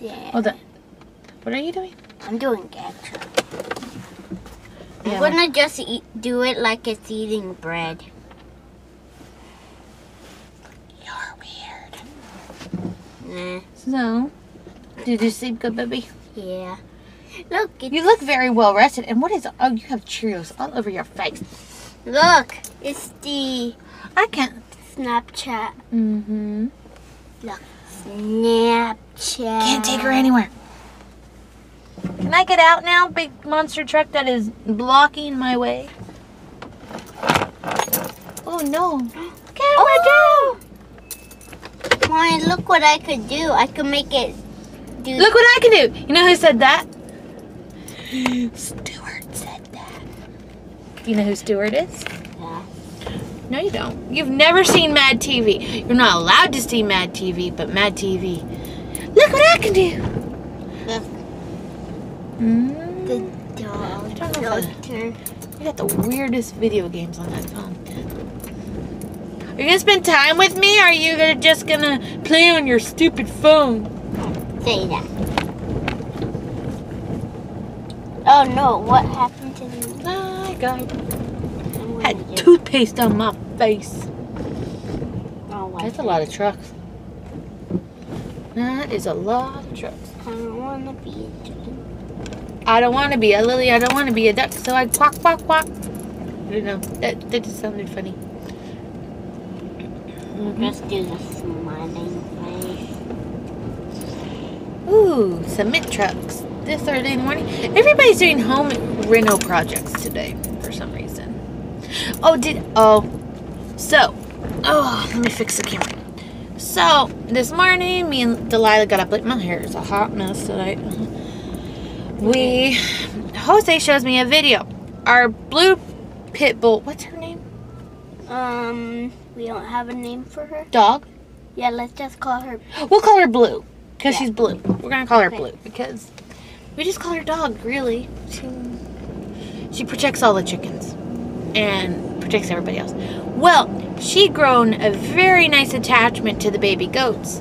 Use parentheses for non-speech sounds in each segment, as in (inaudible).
Yeah. Hold on. What are you doing? I'm doing extra. Yeah. I'm gonna just eat, do it like it's eating bread. You're weird. Nah. So, did you sleep good, baby? Yeah. Look, You look very well rested. And what is? Oh, you have Cheerios all over your face. look, it's the I can't. Snapchat. Mm-hmm. Look, Snapchat. Can't take her anywhere. Can I get out now, big monster truck that is blocking my way? Oh no. Camera Oh! Mommy, look what I could do. I could make it do. Look what I can do. You know who said that? (gasps) Stuart said that. Do you know who Stuart is? No, you don't. You've never seen Mad TV. You're not allowed to see Mad TV, but Mad TV. Look what I can do. Mm. the dog I don't know if I- You got the weirdest video games on that phone. Are you gonna spend time with me, or are you gonna just gonna play on your stupid phone? Say that. Oh no, what happened to me? My gonna had toothpaste on my face. Oh, what? That's a lot of trucks. That is a lot of trucks. I don't want to be a chicken. I don't want to be a lily. I don't want to be a duck. So I quack quack quack. I don't know. That that just sounded funny. Just do the smiling face. Ooh, cement trucks. This early in the morning. Everybody's doing home reno projects today for some reason. Oh, did oh. So, oh, let me fix the camera. So this morning, me and Delilah got up. Like my hair is a hot mess today. We, Jose shows me a video. Our blue pit bull. What's her name? Um, we don't have a name for her. Dog. Yeah, let's just call her. We'll call her Blue because Yeah. she's blue. We're gonna call her Okay. Blue because we just call her Dog. Really, she she protects all the chickens and protects everybody else. Well, she grown a very nice attachment to the baby goats.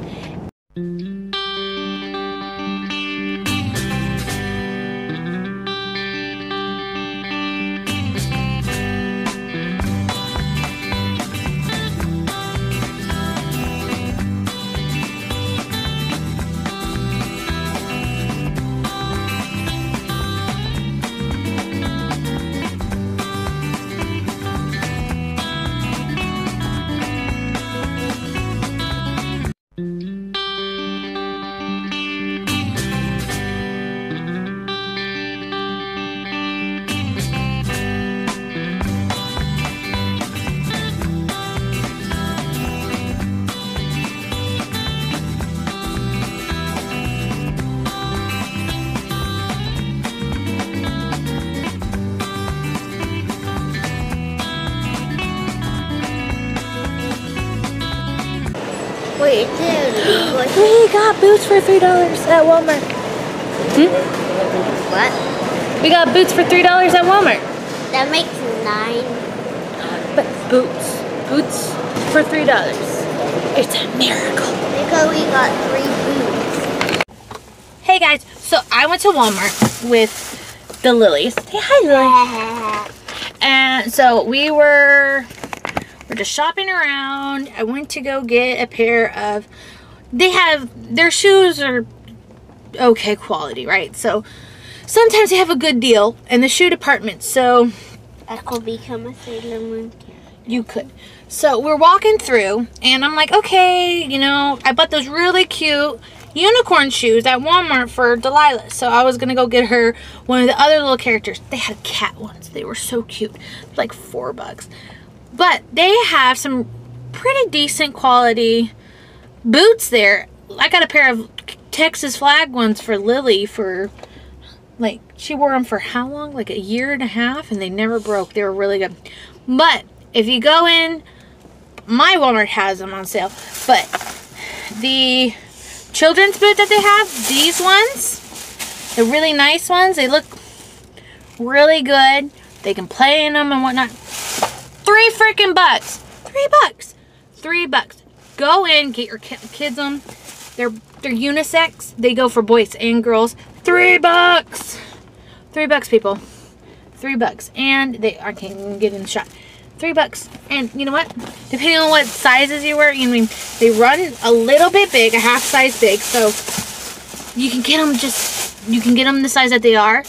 Wait? We got boots for three dollars at Walmart. Hmm? what? We got boots for three dollars at Walmart. That makes nine. But boots, boots for three dollars. It's a miracle. Because we got three boots. Hey guys, so I went to Walmart with the Lilies. Hey, hi Lily. (laughs) And so we were we're just shopping around. I went to go get a pair of they have their shoes are okay quality, right? So sometimes they have a good deal in the shoe department. So I could become a Sailor Moon character. you could. So we're walking through and I'm like, okay, you know, I bought those really cute unicorn shoes at Walmart for Delilah. So I was gonna go get her one of the other little characters. They had cat ones. They were so cute. Like four bucks. But they have some pretty decent quality boots there. I got a pair of Texas flag ones for Lily for like she wore them for how long? Like a year and a half and they never broke. They were really good. But if you go in my Walmart has them on sale. But the children's boot that they have, these ones, the really nice ones, they look really good. They can play in them and whatnot. Three freaking bucks. Three bucks. Three bucks. Go in, get your kids them. They're They're unisex. They go for boys and girls. Three bucks. Three bucks, people. Three bucks. And they I can't even get in the shot. Three bucks. And you know what? Depending on what sizes you wear, you mean they run a little bit big, a half size big, so you can get them just you can get them the size that they are,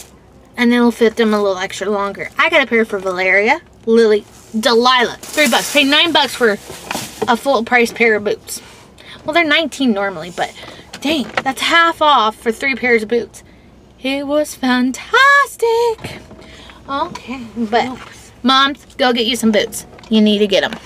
and then it'll fit them a little extra longer. I got a pair for Valeria, Lily, Delilah. Three bucks. Pay nine bucks for a full price pair of boots. Well, they're 19 normally, but dang, that's half off for three pairs of boots. It was fantastic. Okay, but moms, go get you some boots. You need to get them.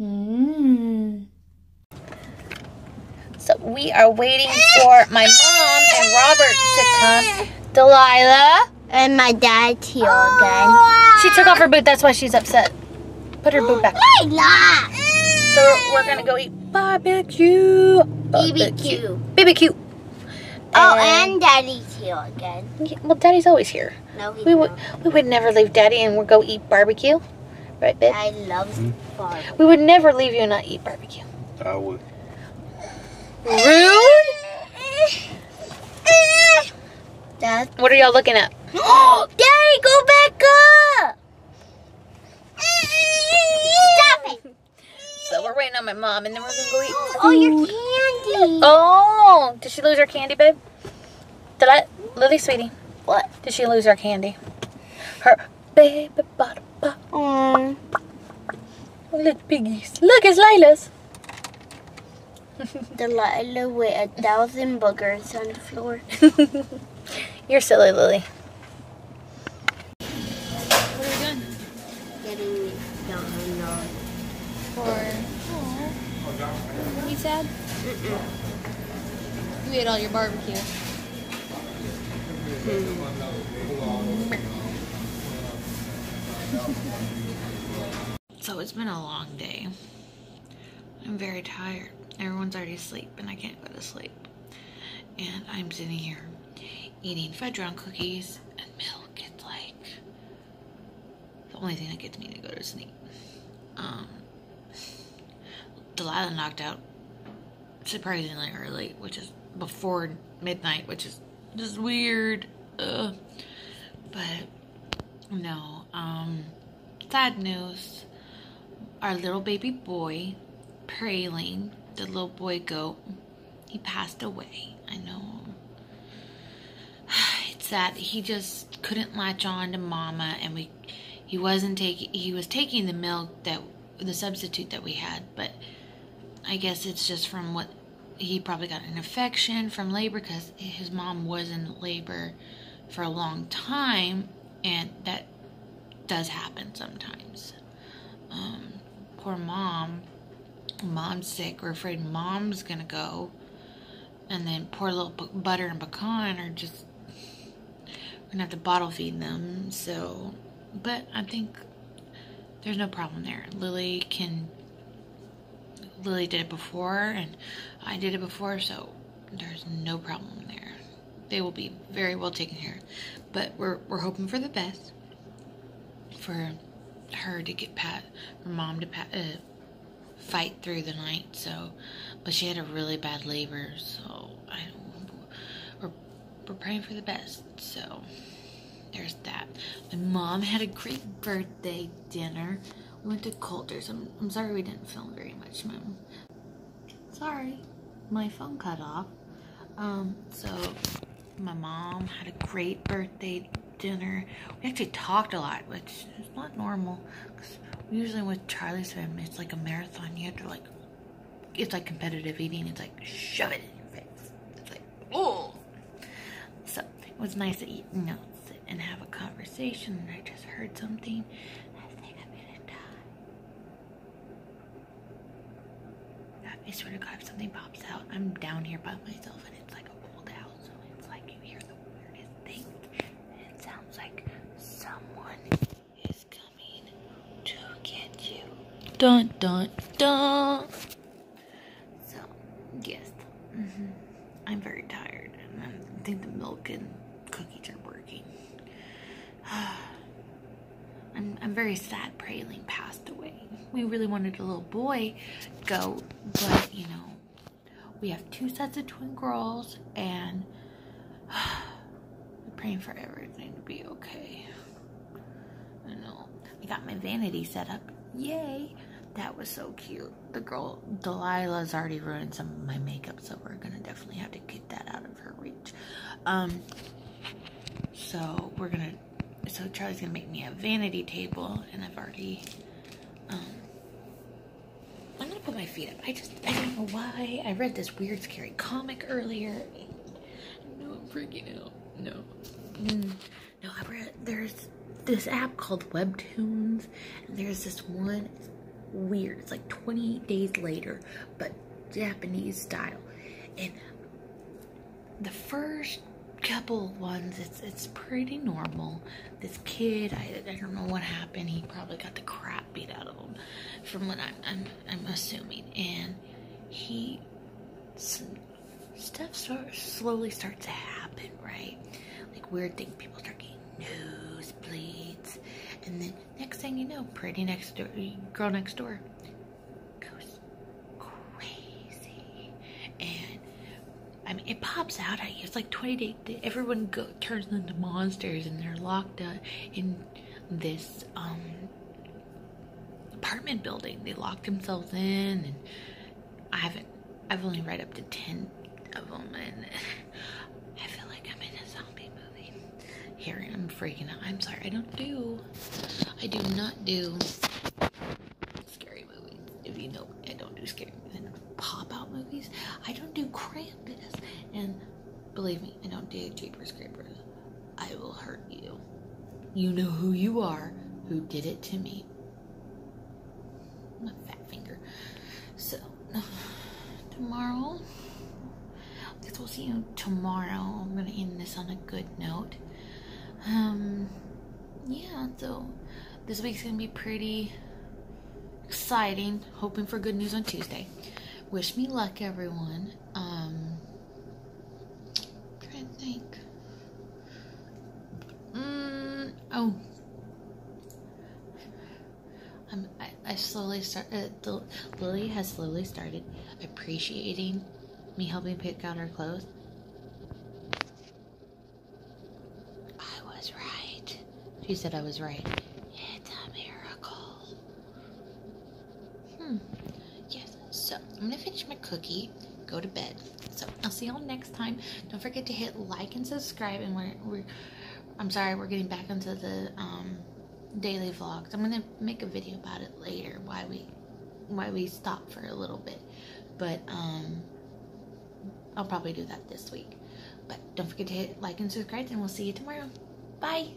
Mm. So we are waiting for my mom and Robert to come. Delilah. And my dad's here again. She took off her boot. That's why she's upset. Put her boot back. Layla! So we're gonna go eat barbecue. BBQ. BBQ. Oh, and daddy's here again. Yeah, well, Daddy's always here. No, We would not. we would never leave Daddy and we'll go eat barbecue, right, babe? I love hmm? fun. We would never leave you and not eat barbecue. I would. Rude. Dad. What are y'all looking at? (gasps) Daddy, go back up! Stop it! So we're waiting on my mom, and then we're gonna go eat. Oh, your candy. Oh, did she lose her candy, babe? Did I, Lily, sweetie? What? Did she lose her candy? Her baby bottle pop. Um, Little piggies. Look, it's Layla's. Delilah (laughs) with a thousand boogers on the floor. (laughs) You're silly, Lily. What are we doing? Getting no, no. For you sad? You ate all your barbecue. So it's been a long day. I'm very tired. Everyone's already asleep, and I can't go to sleep. And I'm sitting here eating fudge round cookies and milk. It's like the only thing that gets me to go to sleep. Um, Delilah knocked out surprisingly early, which is before midnight, which is just weird. Ugh. But no, um, sad news. Our little baby boy, Praline, the little boy goat, he passed away. I know. (sighs) It's that he just couldn't latch on to mama and we he wasn't taking he was taking the milk that the substitute that we had, but I guess it's just from what he probably got an infection from labor because his mom was in labor for a long time and that does happen sometimes. Um, poor mom. Mom's sick. We're afraid mom's gonna go. and then poor little bu- butter and pecan are just we're gonna have to bottle feed them. So, but I think there's no problem there. Lily can. Lily did it before, and I did it before, so there's no problem there. They will be very well taken care of. But we're we're hoping for the best for her to get pat, her mom to pat, uh, fight through the night. So, but she had a really bad labor, so I we're we're praying for the best. So there's that. My mom had a great birthday dinner. We went to Colter's. I'm I'm sorry we didn't film very much, mom. Sorry, my phone cut off. Um, so my mom had a great birthday dinner. We actually talked a lot, which is not normal. Cause usually with Charlie's family, it's like a marathon. You have to like, it's like competitive eating. It's like shove it in your face. It's like oh. So it was nice to eat, you know, sit and have a conversation. And I just heard something. I think I'm gonna die. I swear to God, if something pops out, I'm down here by myself and it's like a old house, so it's like you hear the weirdest things. And it sounds like someone is coming to get you. Dun dun dun. So, yes, hmm I'm very tired, and I think the milk and cookies are working. (sighs) I'm, I'm very sad Praline passed away. We really wanted a little boy to go, but you know, we have two sets of twin girls, and (sighs) we're praying for everything to be okay. I know. I got my vanity set up. Yay! That was so cute. The girl, Delilah's already ruined some of my makeup, so we're gonna definitely have to get that out of her reach. Um, so we're gonna, so Charlie's gonna make me a vanity table, and I've already, um, I'm gonna put my feet up. I just, I don't know why. I read this weird, scary comic earlier. No, I'm freaking out. No. Mm. No, I read, there's this app called Webtoons, and there's this one, weird. It's like 20 days later, but Japanese style. And the first couple ones, it's it's pretty normal. This kid, I, I don't know what happened. He probably got the crap beat out of him, from what I'm I'm, I'm assuming. And he stuff start, slowly starts to happen, right? Like weird things. People start getting nosebleeds, and then next thing you know, pretty next door, girl next door goes crazy, and I mean, it pops out at you. It's like 20 days. Everyone go, turns into monsters and they're locked up in this um, apartment building. They locked themselves in, and I haven't, I've only read up to 10 of them, and freaking out. I'm sorry, I don't do, I do not do scary movies. If you know, I don't do scary movies. I pop out movies. I don't do Krampus. And believe me, I don't do Jeepers Creepers. I will hurt you. You know who you are, who did it to me. My fat finger. So, (sighs) tomorrow, I guess we'll see you tomorrow. I'm gonna end this on a good note. Um, yeah, so this week's gonna be pretty exciting. Hoping for good news on Tuesday. Wish me luck, everyone. Um, trying to think. Mm, oh, I'm, I, I slowly start. Uh, the, Lily has slowly started appreciating me helping pick out her clothes. I was right. She said I was right. It's a miracle. Hmm. Yes. So I'm gonna finish my cookie. Go to bed. So I'll see y'all next time. Don't forget to hit like and subscribe. And we're, we're I'm sorry, we're getting back into the um, daily vlogs. I'm gonna make a video about it later. Why we why we stopped for a little bit, but um, I'll probably do that this week. But don't forget to hit like and subscribe, and we'll see you tomorrow. Bye.